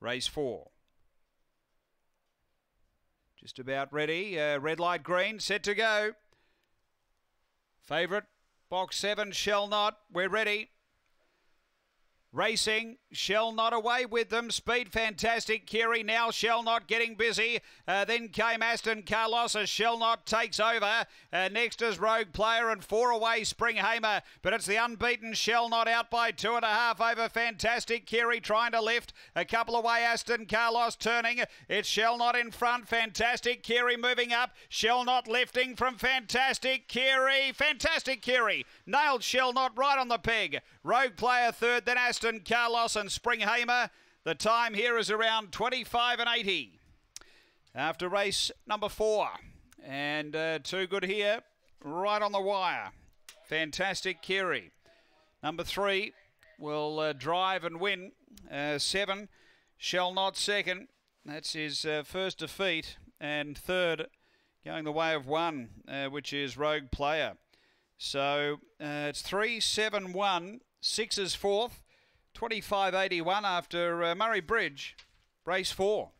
Race four. Just about ready. Uh, red light green, set to go. Favourite, box seven, shall not. We're ready. Racing, Shell not away with them. Speed fantastic. Kiri now Shell not getting busy. Uh, then came Aston Carlos as shall not takes over. Uh, next is Rogue Player and four away Springhamer. But it's the unbeaten Shell not out by two and a half over fantastic. Kiri trying to lift. A couple away Aston Carlos turning. It's Shell not in front. Fantastic Kiri moving up. Shell not lifting from fantastic Kiri. Fantastic Kiri. Nailed Shell not right on the peg. Rogue Player third. Then Aston Carlos and Springhamer. The time here is around 25 and 80 after race number four. And uh, too good here, right on the wire. Fantastic Kiri. Number three will uh, drive and win. Uh, seven, shall not second. That's his uh, first defeat. And third, going the way of one, uh, which is Rogue Player. So uh, it's three, seven, one. Six is fourth. 25.81 after uh, Murray Bridge, race four.